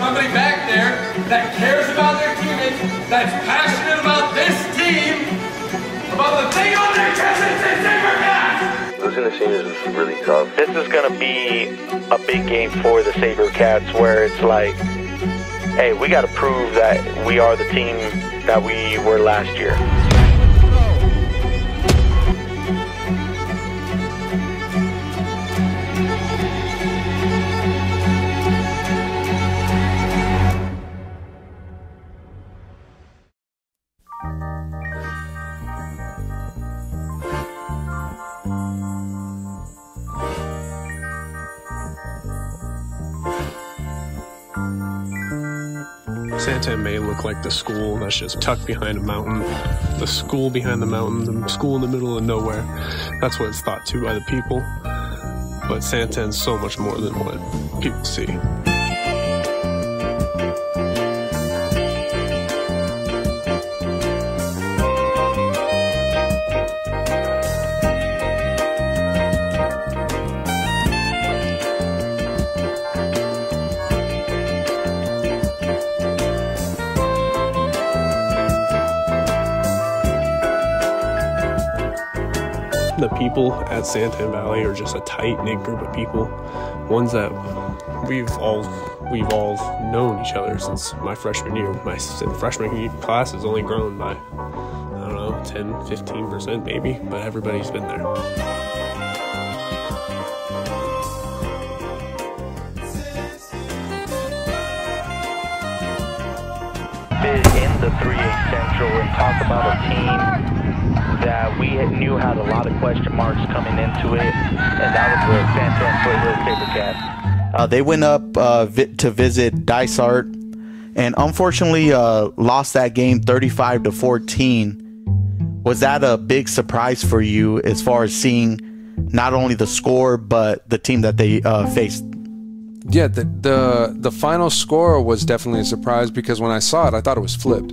somebody back there that cares about their teammates, that's passionate about this team, about the thing on their chest and say SaberCats! Losing the seniors was really tough. This is going to be a big game for the SaberCats where it's like, hey, we got to prove that we are the team that we were last year. Santan may look like the school that's just tucked behind a mountain, the school behind the mountain, the school in the middle of nowhere. That's what it's thought to by the people. But Santan's so much more than what people see. People at Santan Valley are just a tight knit group of people, ones that we've all we've all known each other since my freshman year. My freshman class has only grown by I don't know 10, 15 percent maybe, but everybody's been there. in the 3A Central and talk about a team that we knew had a lot of question marks coming into it, and that was the Santan Foothill SaberCats. Uh, they went up uh, vi- to visit Dysart and unfortunately uh, lost that game 35 to 14. Was that a big surprise for you as far as seeing not only the score but the team that they uh, faced? Yeah, the, the the final score was definitely a surprise because when I saw it, I thought it was flipped.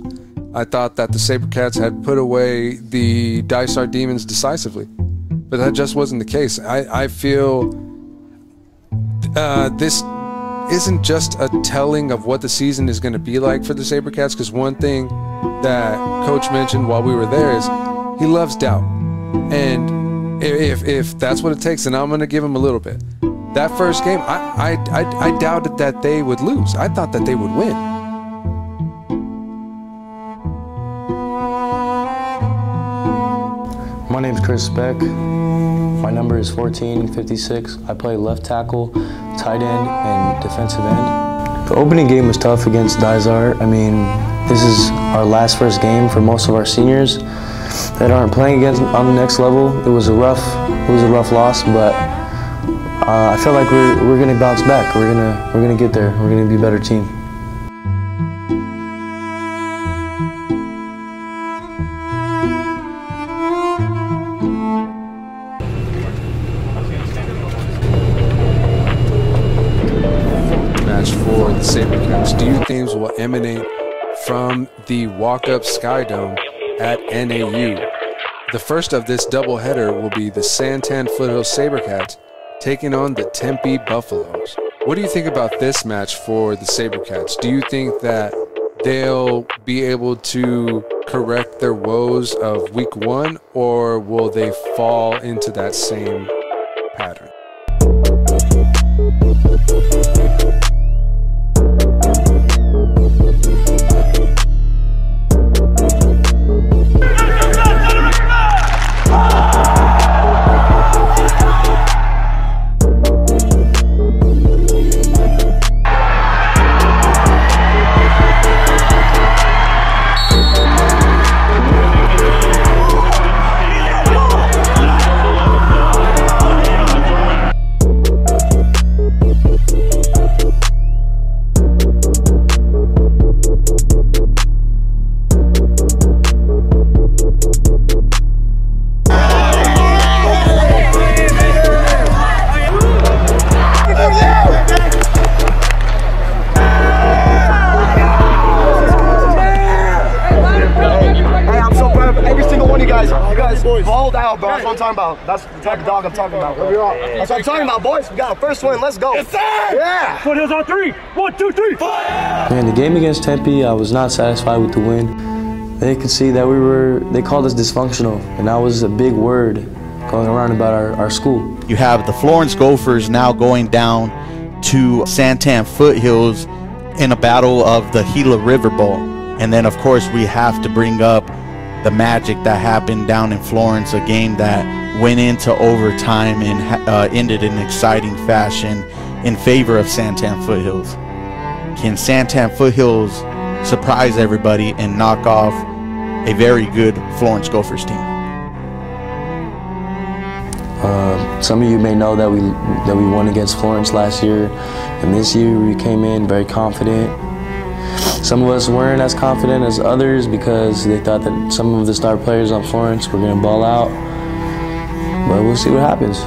I thought that the Sabercats had put away the Dysart Demons decisively, but that just wasn't the case. I, I feel uh, this isn't just a telling of what the season is going to be like for the Sabercats because one thing that Coach mentioned while we were there is he loves doubt. And if, if that's what it takes, then I'm going to give him a little bit. That first game, I, I, I, I doubted that they would lose. I thought that they would win. My name is Chris Speck. My number is 1456. I play left tackle, tight end, and defensive end. The opening game was tough against Dysart. I mean, this is our last first game for most of our seniors that aren't playing against on the next level. It was a rough, it was a rough loss, but uh, I feel like we're we're gonna bounce back. We're gonna we're gonna get there. We're gonna be a better team. Sabercats. Do you think will emanate from the Walkup Skydome at NAU? The first of this doubleheader will be the Santan Foothill Sabercats taking on the Tempe Buffaloes. What do you think about this match for the Sabercats? Do you think that they'll be able to correct their woes of week one, or will they fall into that same pattern? Boys. Balled out, bro. That's what I'm talking about. That's the type of dog I'm talking about, bro. That's what I'm talking about, boys. We got our first win. Let's go. Yes, sir. Yeah. Foothills on three. One, two, three. Fire! Man, the game against Tempe, I was not satisfied with the win. They could see that we were, they called us dysfunctional, and that was a big word going around about our, our school. You have the Florence Gophers now going down to Santan Foothills in a battle of the Gila River Bowl. And then, of course, we have to bring up the magic that happened down in Florence, a game that went into overtime and uh, ended in exciting fashion in favor of Santan Foothills. Can Santan Foothills surprise everybody and knock off a very good Florence Gophers team? Uh, some of you may know that we that we won against Florence last year, and this year we came in very confident. Some of us weren't as confident as others because they thought that some of the star players on Florence were going to ball out. But we'll see what happens.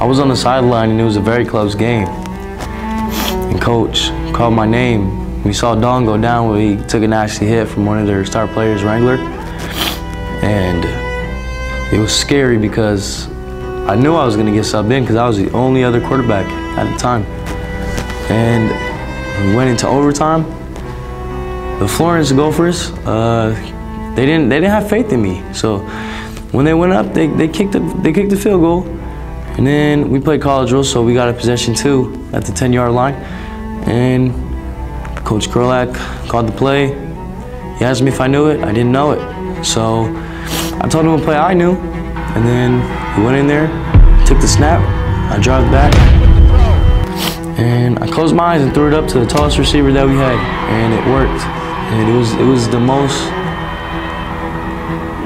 I was on the sideline and it was a very close game. And coach called my name. We saw Don go down where he took a nasty hit from one of their star players, Wrangler. And it was scary because I knew I was going to get subbed in because I was the only other quarterback at the time. And we went into overtime. The Florence Gophers, uh, they didn't they didn't have faith in me. So when they went up, they, they kicked the they kicked the field goal. And then we played college rules, so we got a possession two at the 10 yard line. And Coach Krolak called the play. He asked me if I knew it. I didn't know it. So I told him to play I knew. And then we went in there, took the snap, I dropped back, and I closed my eyes and threw it up to the tallest receiver that we had. And it worked. And it was it was the most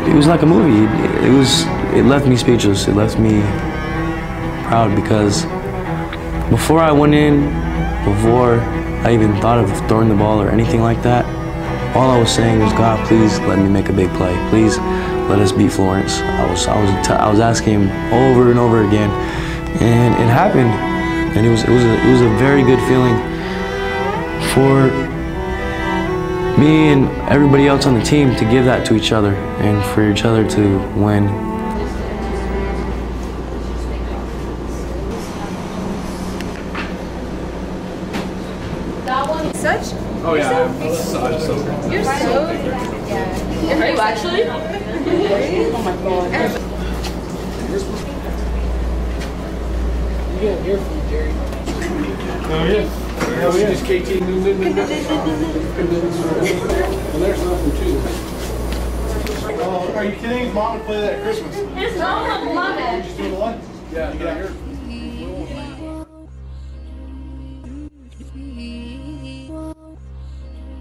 it was like a movie. It, it was it left me speechless. It left me proud because before I went in, before I even thought of throwing the ball or anything like that, all I was saying was, God, please let me make a big play. Please let us beat Florence. I was, I was, I was asking him over and over again, and it happened. And it was, it was, a, it was a very good feeling for me and everybody else on the team to give that to each other and for each other to win Such? Oh yeah, You're so. You're so. Yeah. Are you actually? Oh my god. You get an earful, Jerry. Oh, yeah. Oh, yeah. Just KT. Well, there's nothing to. Oh, are you kidding? Mom would play that at Christmas. His mom would love it. Just doing the what? Yeah, You get out here.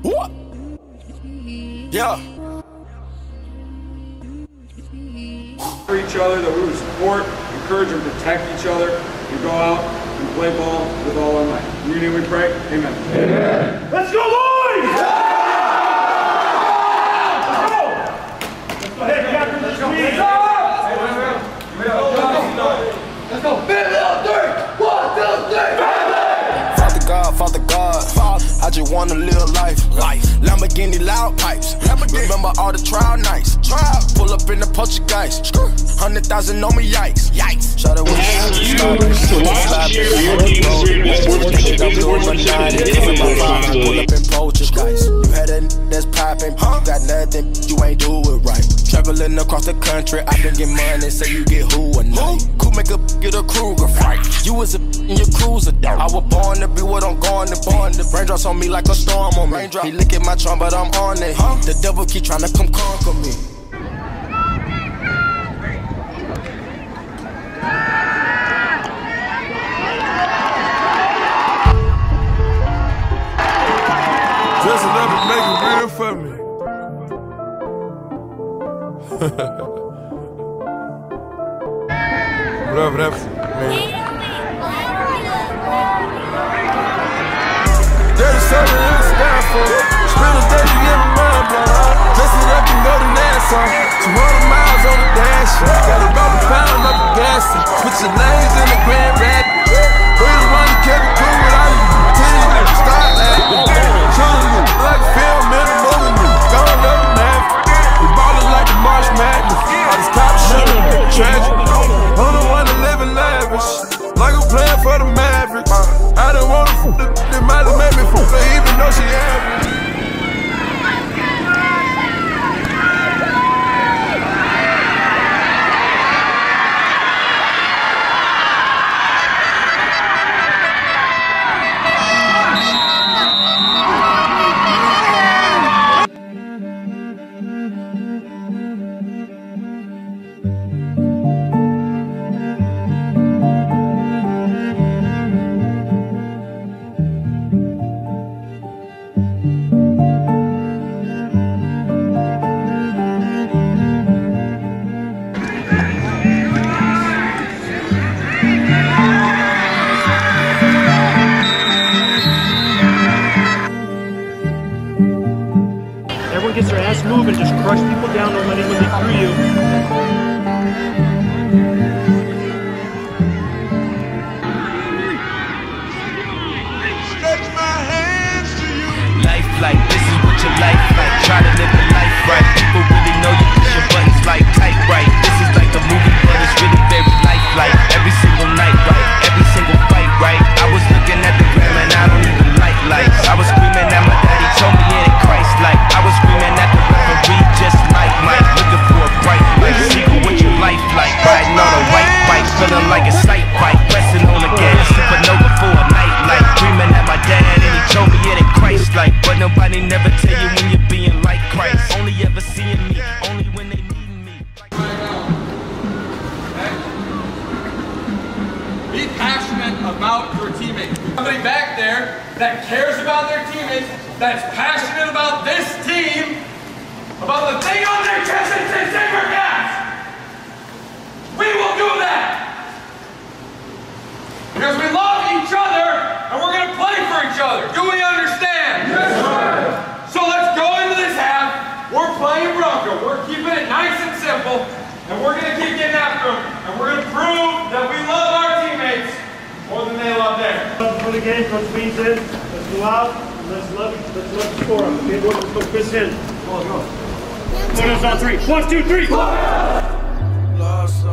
Yeah. For each other, that we would support, encourage, and protect each other, and go out and play ball with all our might. In your name we pray. Amen. Amen. Let's go, boys! Let's go! Let's go ahead, Captain. Let's go. Let's wanna live life. Life. Lamborghini loud pipes. Remember all the trial nights. Trial. Pull up in the Poltergeist. Hundred thousand on me, yikes. Yikes. Shot it with Pull up in Poltergeist. You had a n- that's popping. You got nothing, you ain't do it right. Traveling across the country, I can get money, say you get who a night. Cool make a get a Kruger fight. You was a in your cruiser. I was born to be what I'm going to born. The raindrops on me like a storm on me. He lick at my trunk, but I'm on it. Huh? The devil keep trying to come conquer me. Dirty something in the it up and go to nasty. 200 miles on the dash. Got a rubber pound up the gas. Switching lanes in the Grand Rapids. Really run kept it cool without you. Start like a Everyone gets their ass moving. Just crush people down. Don't let anyone get through you. Stretch my hands to you. Life like this is what your life like. Try to live a life right. People that's passionate about this team, about the thing on their chest that says Saber. We will do that. Because we love each other and we're going to play for each other. Do we understand? Yes, sir. So let's go into this half. We're playing Bronco. We're keeping it nice and simple. And we're going to keep getting after them. And we're going to prove that we love our teammates more than they love theirs. For the game, Coach said, let's go out. Let's love, let's love the score. Okay, let's go Chris in. Come on, go. Foothills on three. One, two, three. Lost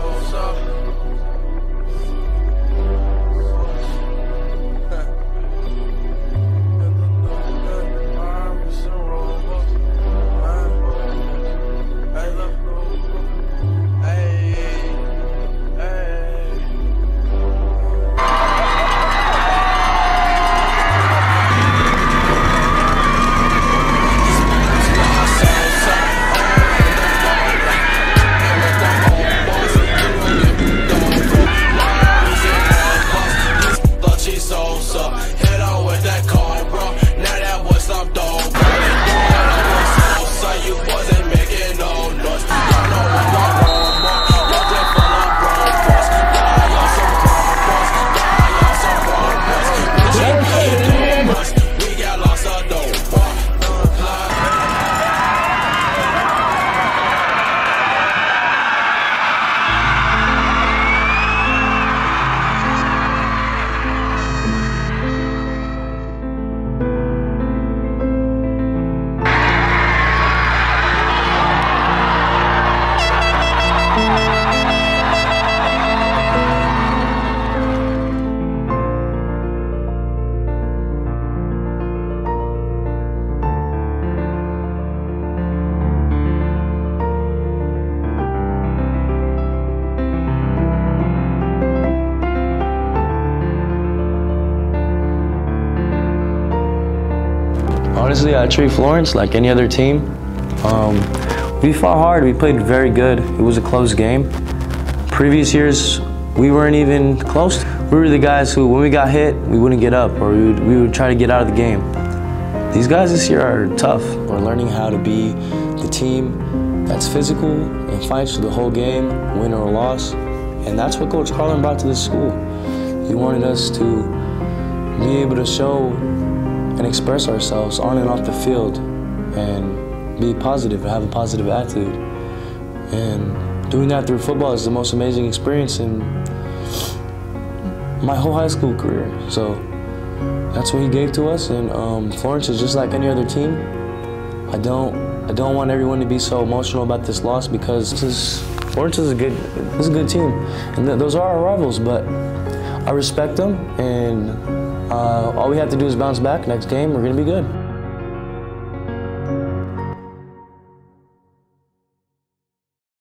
Honestly, I treat Florence like any other team. Um, we fought hard. We played very good. It was a close game. Previous years, we weren't even close. We were the guys who, when we got hit, we wouldn't get up or we would, we would try to get out of the game. These guys this year are tough. We're learning how to be the team that's physical and fights for the whole game, win or loss. And that's what Coach Carlin brought to this school. He wanted us to be able to show and express ourselves on and off the field and be positive and have a positive attitude. And doing that through football is the most amazing experience in my whole high school career. So that's what he gave to us. And um, Florence is just like any other team. I don't I don't want everyone to be so emotional about this loss because this is, Florence is a good this is a good team, and th those are our rivals. But I respect them, and uh, all we have to do is bounce back next game. We're gonna be good.